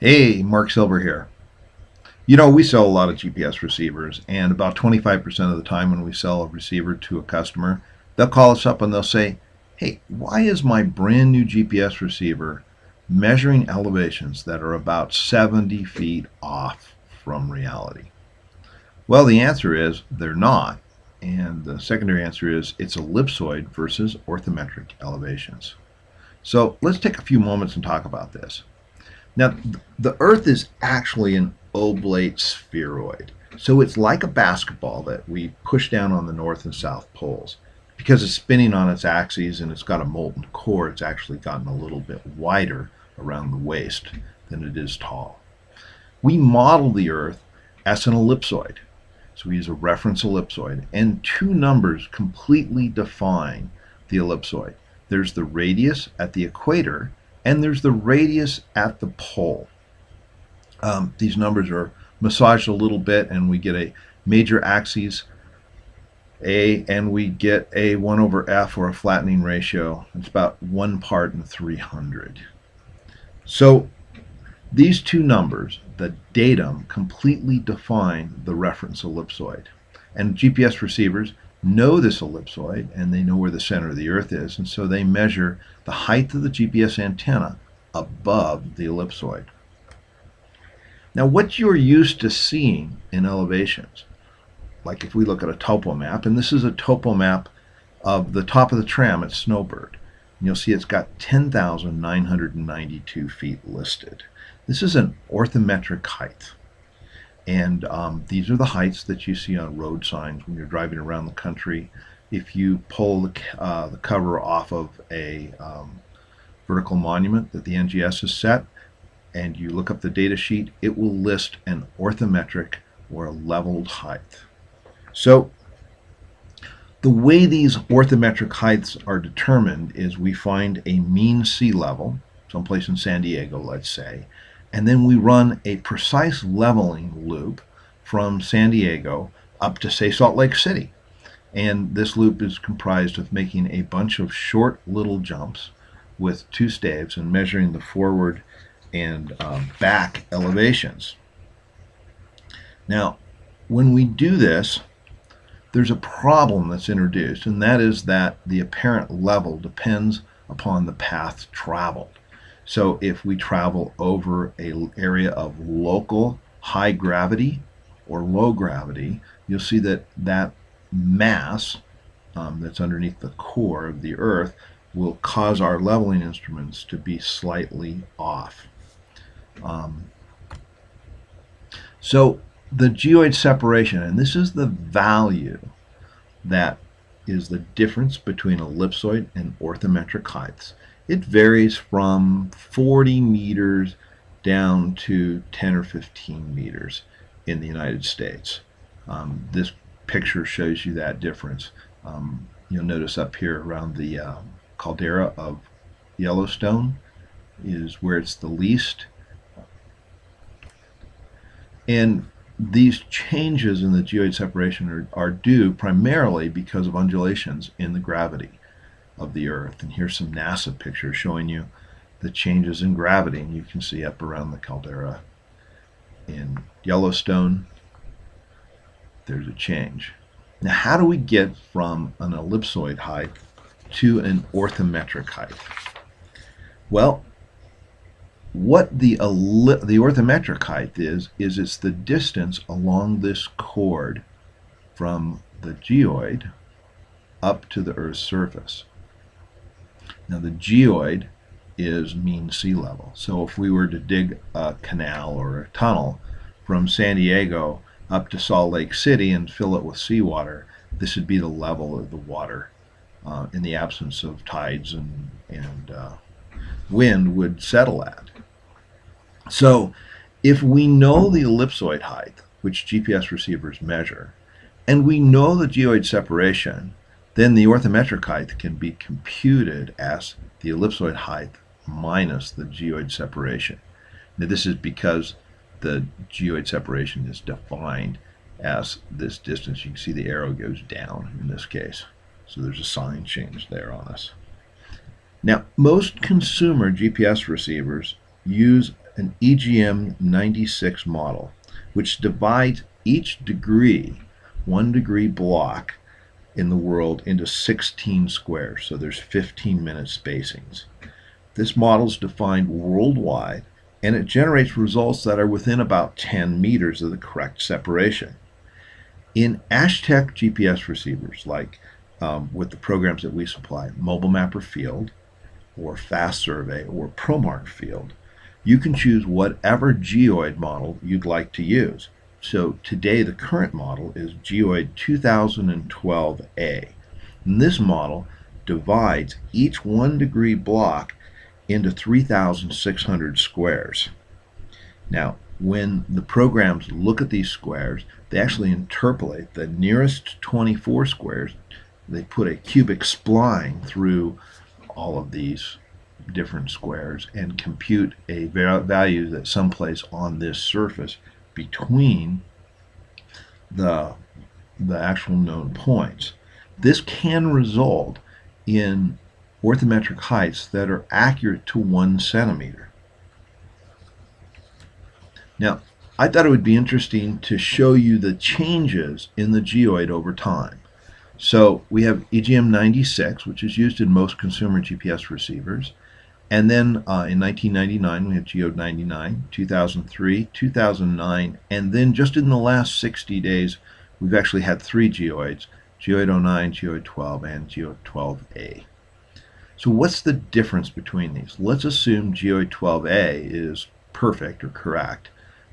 Hey, Mark Silver here. You know, we sell a lot of GPS receivers, and about 25% of the time when we sell a receiver to a customer, they'll call us up and they'll say, Hey, why is my brand new GPS receiver measuring elevations that are about 70 feet off from reality? Well, the answer is they're not. And the secondary answer is it's ellipsoid versus orthometric elevations. So let's take a few moments and talk about this. Now, the Earth is actually an oblate spheroid. So it's like a basketball that we push down on the north and south poles. Because it's spinning on its axes and it's got a molten core, it's actually gotten a little bit wider around the waist than it is tall. We model the Earth as an ellipsoid. So we use a reference ellipsoid, and two numbers completely define the ellipsoid. There's the radius at the equator, and there's the radius at the pole. Um, these numbers are massaged a little bit, and we get a major axis a, and we get a 1 over f, or a flattening ratio. It's about 1 part in 300. So these two numbers, the datum, completely define the reference ellipsoid. And GPS receivers know this ellipsoid and they know where the center of the Earth is, and so they measure the height of the GPS antenna above the ellipsoid. Now, what you're used to seeing in elevations, like if we look at a topo map, and this is a topo map of the top of the tram at Snowbird, and you'll see it's got 10,992 feet listed. This is an orthometric height. And um, these are the heights that you see on road signs when you're driving around the country. If you pull the, uh, the cover off of a um, vertical monument that the NGS has set, and you look up the data sheet, it will list an orthometric or a leveled height. So the way these orthometric heights are determined is we find a mean sea level, someplace in San Diego, let's say, and then we run a precise leveling loop from San Diego up to, say, Salt Lake City. And this loop is comprised of making a bunch of short little jumps with two staves and measuring the forward and um, back elevations. Now, when we do this, there's a problem that's introduced, and that is that the apparent level depends upon the path traveled. So if we travel over a area of local high gravity or low gravity, you'll see that that mass um, that's underneath the core of the Earth will cause our leveling instruments to be slightly off. Um, so the geoid separation, and this is the value that is the difference between ellipsoid and orthometric heights. It varies from 40 meters down to 10 or 15 meters in the United States. Um, this picture shows you that difference. Um, you'll notice up here around the uh, caldera of Yellowstone is where it's the least. And these changes in the geoid separation are, are due primarily because of undulations in the gravity of the Earth. And here's some NASA pictures showing you the changes in gravity. And you can see up around the caldera in Yellowstone, there's a change. Now, how do we get from an ellipsoid height to an orthometric height? Well, what the, the orthometric height is, is it's the distance along this chord from the geoid up to the Earth's surface. Now the geoid is mean sea level. So if we were to dig a canal or a tunnel from San Diego up to Salt Lake City and fill it with seawater, this would be the level of the water uh, in the absence of tides and, and uh, wind would settle at. So if we know the ellipsoid height, which GPS receivers measure, and we know the geoid separation, then the orthometric height can be computed as the ellipsoid height minus the geoid separation. Now this is because the geoid separation is defined as this distance. You can see the arrow goes down in this case. So there's a sign change there on us. Now, most consumer GPS receivers use an EGM 96 model, which divides each degree, one degree block in the world, into 16 squares. So there's 15 minute spacings. This model is defined worldwide and it generates results that are within about 10 meters of the correct separation. In Ashtech GPS receivers, like um, with the programs that we supply, MobileMapper Field, or Fast Survey, or ProMark Field, you can choose whatever geoid model you'd like to use. So today the current model is Geoid 2012A. And this model divides each one degree block into 3,600 squares. Now, when the programs look at these squares, they actually interpolate the nearest 24 squares. They put a cubic spline through all of these different squares and compute a value that someplace on this surface between the, the actual known points. This can result in orthometric heights that are accurate to one centimeter. Now, I thought it would be interesting to show you the changes in the geoid over time. So we have EGM 96, which is used in most consumer GPS receivers. And then uh, in 1999, we had Geoid 99, 2003, 2009, and then just in the last 60 days, we've actually had three geoids, Geoid 09, Geoid 12, and Geoid 12A. So what's the difference between these? Let's assume Geoid 12A is perfect or correct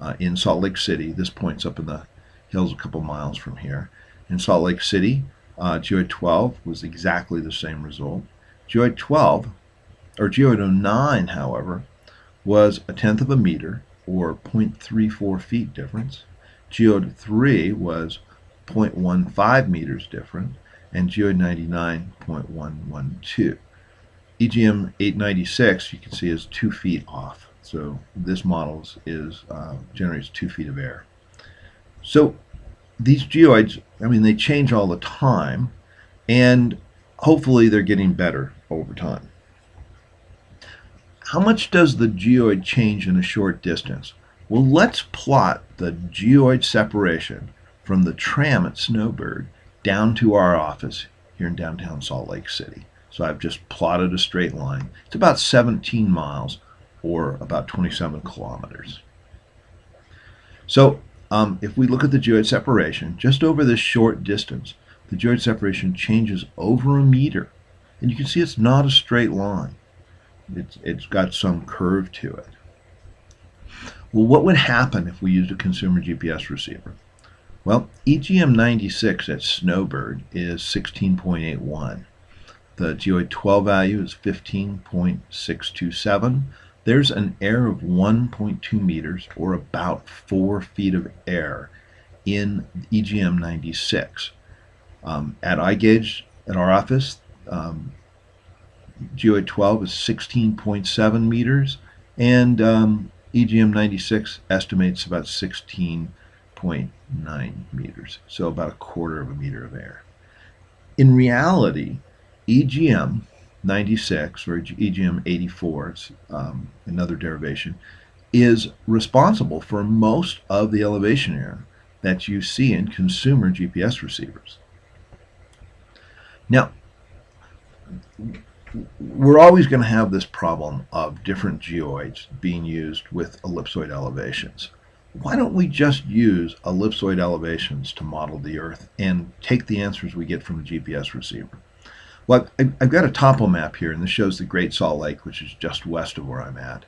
uh, in Salt Lake City. This point's up in the hills a couple miles from here. In Salt Lake City, uh, Geoid 12 was exactly the same result. Geoid 12, or Geoid 09, however, was a tenth of a meter, or 0.34 feet difference. Geoid 3 was 0.15 meters different, and Geoid 99 0.112. EGM 896, you can see, is two feet off. So this model is uh, generates two feet of air. So these geoids, I mean, they change all the time, and hopefully they're getting better over time. How much does the geoid change in a short distance? Well, let's plot the geoid separation from the tram at Snowbird down to our office here in downtown Salt Lake City. So I've just plotted a straight line. It's about 17 miles or about 27 kilometers. So um, if we look at the geoid separation, just over this short distance, the geoid separation changes over a meter. And you can see it's not a straight line. It's, it's got some curve to it. Well, what would happen if we used a consumer GPS receiver? Well, EGM 96 at Snowbird is 16.81. The geoid 12 value is 15.627. There's an air of 1.2 meters, or about 4 feet of air, in EGM 96. Um, at iGage, at our office, um, geoid 12 is 16.7 meters, and um, EGM 96 estimates about 16.9 meters, so about a quarter of a meter of air. In reality, EGM 96 or EGM 84, it's um, another derivation, is responsible for most of the elevation error that you see in consumer GPS receivers. Now, we're always going to have this problem of different geoids being used with ellipsoid elevations. Why don't we just use ellipsoid elevations to model the Earth and take the answers we get from the GPS receiver? Well, I've got a topo map here, and this shows the Great Salt Lake, which is just west of where I'm at.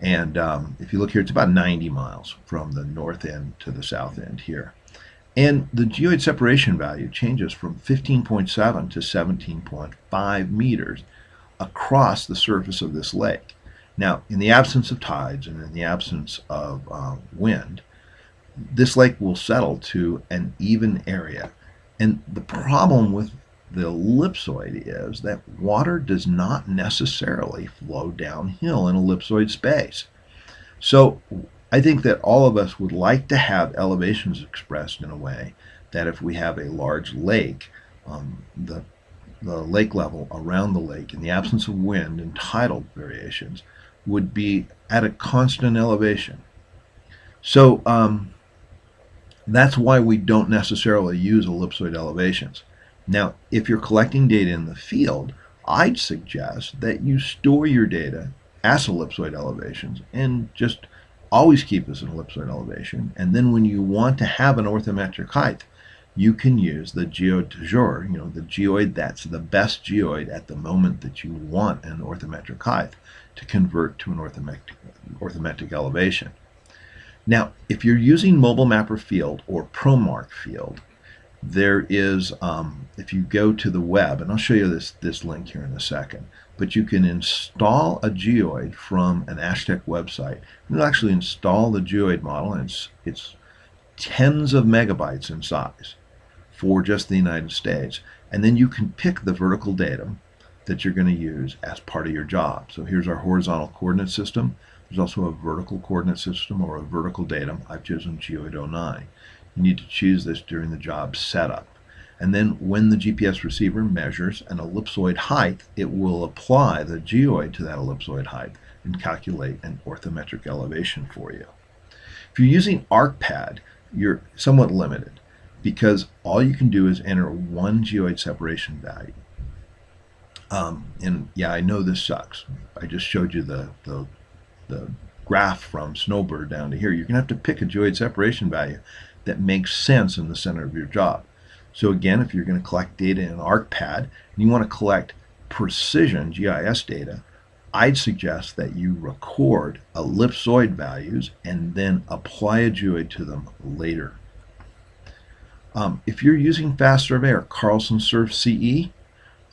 And um, if you look here, it's about 90 miles from the north end to the south end here. And the geoid separation value changes from 15.7 to 17.5 meters across the surface of this lake. Now, in the absence of tides and in the absence of uh, wind, this lake will settle to an even area. And the problem with the ellipsoid is that water does not necessarily flow downhill in ellipsoid space. So I think that all of us would like to have elevations expressed in a way that if we have a large lake, um, the, the lake level around the lake, in the absence of wind and tidal variations, would be at a constant elevation. So um, that's why we don't necessarily use ellipsoid elevations. Now, if you're collecting data in the field, I'd suggest that you store your data as ellipsoid elevations and just always keep this an ellipsoid elevation. And then when you want to have an orthometric height, you can use the geoid you know, the geoid that's the best geoid at the moment that you want an orthometric height to convert to an orthometric, orthometric elevation. Now, if you're using MobileMapper Field or ProMark Field, there is, um, if you go to the web, and I'll show you this, this link here in a second, but you can install a geoid from an Ashtech website. You'll actually install the geoid model, and it's, it's tens of megabytes in size for just the United States. And then you can pick the vertical datum that you're going to use as part of your job. So here's our horizontal coordinate system. There's also a vertical coordinate system or a vertical datum. I've chosen Geoid 09. You need to choose this during the job setup. And then when the GPS receiver measures an ellipsoid height, it will apply the geoid to that ellipsoid height and calculate an orthometric elevation for you. If you're using ArcPad, you're somewhat limited because all you can do is enter one geoid separation value. Um, and yeah, I know this sucks. I just showed you the, the, the graph from Snowbird down to here. You're going to have to pick a geoid separation value that makes sense in the center of your job. So again, if you're going to collect data in ArcPad and you want to collect precision GIS data, I'd suggest that you record ellipsoid values and then apply a geoid to them later. Um, if you're using FastSurvey or Carlson SurvCE,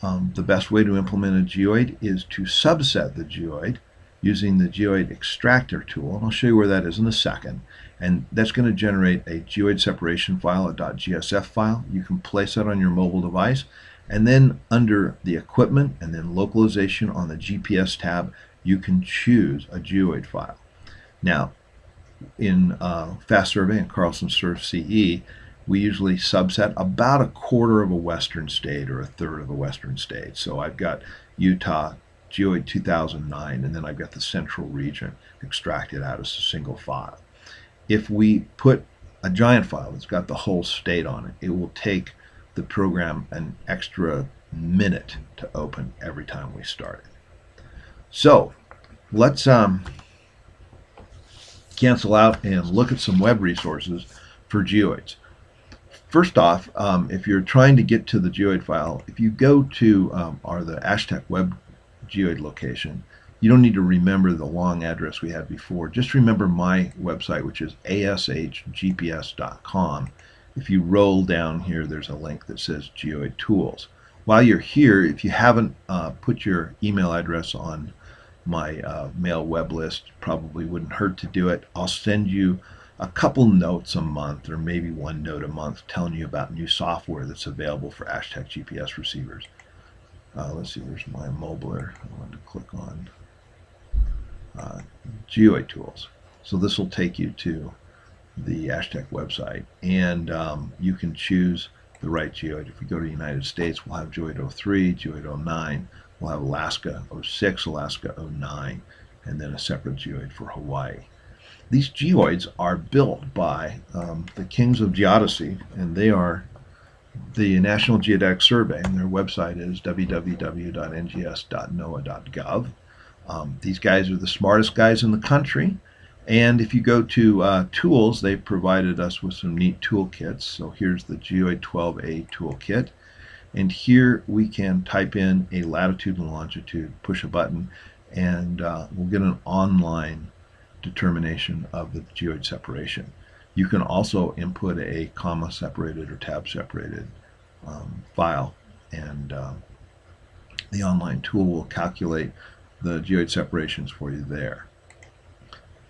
um, the best way to implement a geoid is to subset the geoid using the geoid extractor tool. And I'll show you where that is in a second. And that's going to generate a geoid separation file, a .gsf file. You can place that on your mobile device. And then under the equipment and then localization on the GPS tab, you can choose a geoid file. Now, in uh, FastSurvey and Carlson SurvCE, we usually subset about a quarter of a western state or a third of a western state. So I've got Utah, Geoid 2009, and then I've got the central region extracted out as a single file. If we put a giant file that's got the whole state on it, it will take the program an extra minute to open every time we start it. So let's um, cancel out and look at some web resources for geoids. First off, um, if you're trying to get to the geoid file, if you go to um, or the Ashtech web geoid location, you don't need to remember the long address we had before. Just remember my website, which is ashgps.com. If you roll down here, there's a link that says Geoid Tools. While you're here, if you haven't uh, put your email address on my uh, mail web list, probably wouldn't hurt to do it. I'll send you a couple notes a month or maybe one note a month telling you about new software that's available for Ashtech GPS receivers. Uh, let's see, where's my mobiler? I want to click on uh, Tools. So this will take you to the Ashtech website and um, you can choose the right geoid. If we go to the United States, we'll have Geoid 03, Geoid 09, we'll have Alaska 06, Alaska 09, and then a separate geoid for Hawaii. These geoids are built by um, the kings of geodesy, and they are the National Geodetic Survey, and their website is www.ngs.noaa.gov. Um, these guys are the smartest guys in the country. And if you go to uh, tools, they've provided us with some neat toolkits. So here's the Geoid 12A toolkit. And here we can type in a latitude and longitude, push a button, and uh, we'll get an online determination of the geoid separation. You can also input a comma separated or tab separated um, file and uh, the online tool will calculate the geoid separations for you there.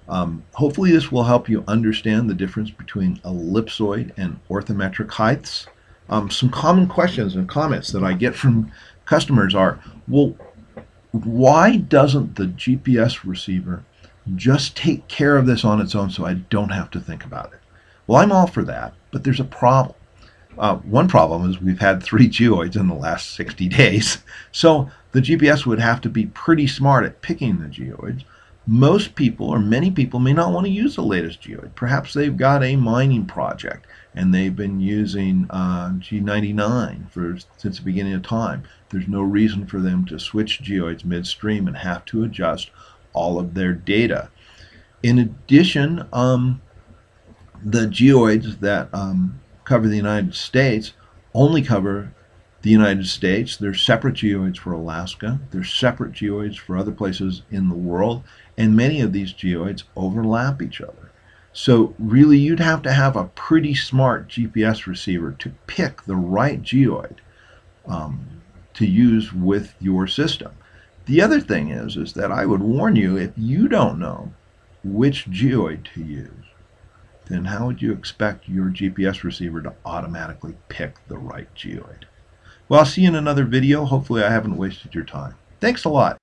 Um, hopefully this will help you understand the difference between ellipsoid and orthometric heights. Um, some common questions and comments that I get from customers are, well, why doesn't the GPS receiver just take care of this on its own so I don't have to think about it. Well, I'm all for that, but there's a problem. Uh, one problem is we've had three geoids in the last 60 days, so the GPS would have to be pretty smart at picking the geoids, most people or many people may not want to use the latest geoid. Perhaps they've got a mining project and they've been using uh, G99 for since the beginning of time. There's no reason for them to switch geoids midstream and have to adjust all of their data. In addition, um, the geoids that um, cover the United States only cover the United States. There's separate geoids for Alaska. There's separate geoids for other places in the world. And many of these geoids overlap each other. So really you'd have to have a pretty smart GPS receiver to pick the right geoid um, to use with your system. The other thing is, is that I would warn you if you don't know which geoid to use, then how would you expect your GPS receiver to automatically pick the right geoid? Well, I'll see you in another video. Hopefully I haven't wasted your time. Thanks a lot.